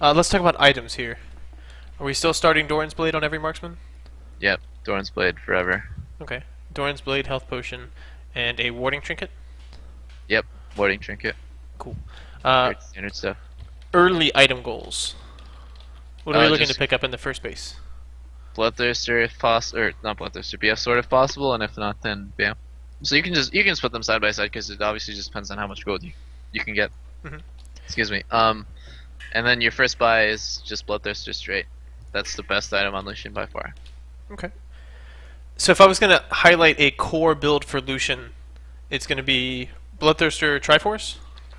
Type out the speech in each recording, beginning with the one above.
Uh, let's talk about items here. Are we still starting Doran's Blade on every marksman? Yep, Doran's Blade forever. Okay. Doran's Blade, Health Potion, and a Warding Trinket? Yep, Warding Trinket. Cool. Uh, standard stuff. early item goals. What are Uh, we looking just- to pick up in the first base? Bloodthirster if possible, or not Bloodthirster, BF Sword if possible, and if not, then BAM. So you can just you can just put them side by side because it obviously just depends on how much gold you you can get. Mhm. Excuse me. Um, and then your first buy is just Bloodthirster straight. That's the best item on Lucian by far. Okay. So if I was going to highlight a core build for Lucian, it's going to be Bloodthirster Triforce?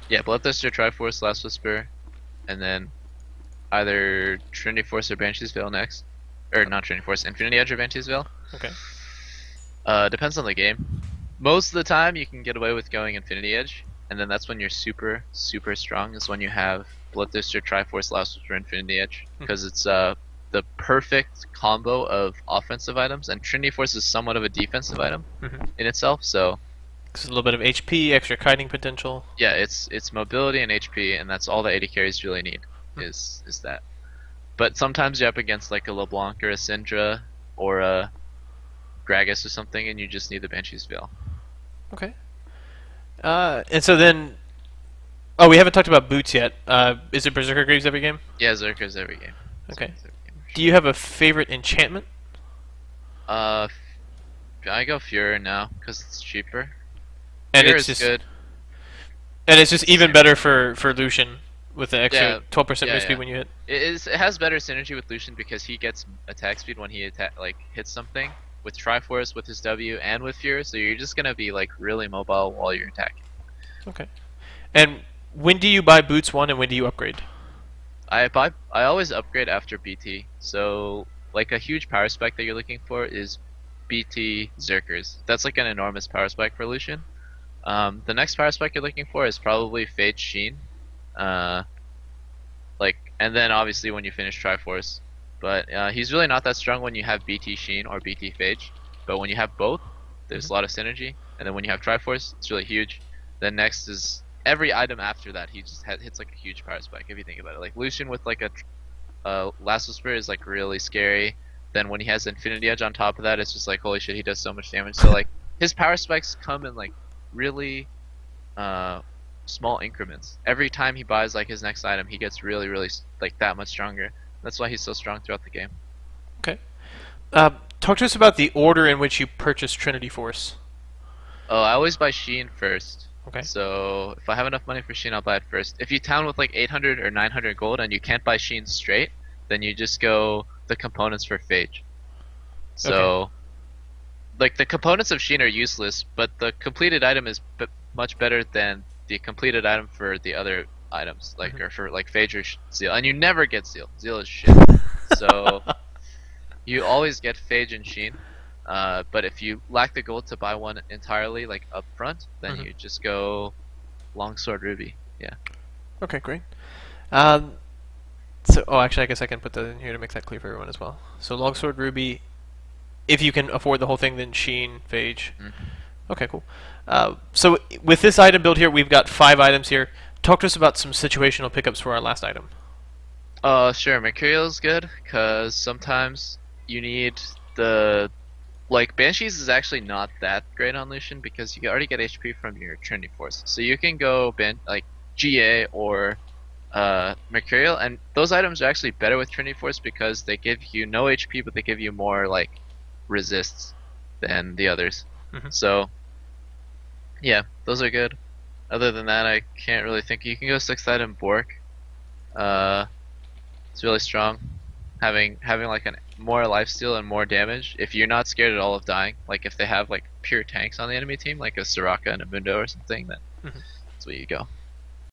Yeah, Bloodthirster, Triforce, Last Whisper, and then either Trinity Force or Banshee's Veil next. Or not Trinity Force, Infinity Edge or Banshee's Veil. Okay. Uh, depends on the game. Most of the time, you can get away with going Infinity Edge, and then that's when you're super, super strong. Is when you have Bloodthirster, Triforce, Last Whisper, Infinity Edge, Hmm. because it's uh the perfect combo of offensive items, and Trinity Force is somewhat of a defensive item Mhm. in itself. So It's a little bit of HP, extra kiting potential. yeah, it's it's mobility and HP, and that's all the AD carries really need. Is is that? But sometimes you're up against like a LeBlanc or a Syndra or a Gragas or something, and you just need the Banshee's Veil. Okay. Uh, and so then, oh, we haven't talked about boots yet. Uh, is it Berserker Greaves every game? Yeah, Zerker's every game. Okay. Every game. Do you have a favorite enchantment? Uh, I go Fury now because it's cheaper. And Fury it's is just good. and it's just even better for for Lucian with the extra twelve percent Yeah, move speed yeah. when you hit. It is. It has better synergy with Lucian because he gets attack speed when he attack like hits something with Triforce, with his W, and with Fury. So you're just gonna be like really mobile while you're attacking. Okay. And when do you buy boots one and when do you upgrade? I buy. I always upgrade after BT. So like a huge power spike that you're looking for is BT Zerkers. That's like an enormous power spike for Lucian. Um, the next power spike you're looking for is probably Phage Sheen. Uh, and then obviously when you finish Triforce. But uh, he's really not that strong when you have BT Sheen or BT Phage. But when you have both, there's a lot of synergy. And then when you have Triforce, it's really huge. Then next is every item after that. He just ha- hits like a huge power spike if you think about it. Like Lucian with like a uh, Last Whisper is like really scary. Then when he has Infinity Edge on top of that, it's just like holy shit, he does so much damage. So like his power spikes come in like really uh, small increments. Every time he buys like his next item, he gets really really like that much stronger. That's why he's so strong throughout the game. Uh, talk to us about the order in which you purchase Trinity Force. Oh, I always buy Sheen first. Okay. So if I have enough money for Sheen, I'll buy it first. If you town with like 800 or 900 gold and you can't buy Sheen straight, then you just go the components for Phage. So, like the components of Sheen are useless, but the completed item is b- much better than the completed item for the other items, like Mhm. or for like Phage or Sh- Zeal. And you never get Zeal. Zeal is shit. so you always get Phage and Sheen. Uh, but if you lack the gold to buy one entirely, like up front, then Mhm. you just go Longsword Ruby. Yeah. Okay, great. Um, so, oh, actually, I guess I can put that in here to make that clear for everyone as well. So, Longsword Ruby, if you can afford the whole thing, then Sheen, Phage. Mhm. Okay, cool. Uh, so, with this item build here, we've got five items here. Talk to us about some situational pickups for our last item. Uh, sure. Mercurial is good because sometimes you need the like Banshees is actually not that great on Lucian because you already get HP from your Trinity Force, so you can go ban like GA or uh, Mercurial, and those items are actually better with Trinity Force because they give you no HP, but they give you more like resists than the others. Mhm. So yeah, those are good. Other than that, I can't really think. You can go sixth item Bork. Uh, it's really strong. Having having like an more lifesteal and more damage. If you're not scared at all of dying, like if they have like pure tanks on the enemy team, like a Soraka and a Mundo or something, then Mhm. that's where you go.